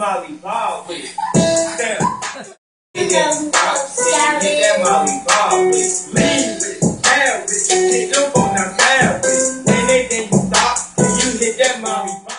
Molly Ball with. Damn. Get that Molly Ball with. Lean with. Carry. Hit them on the carry. Anything you stop, you hit that Molly Ball.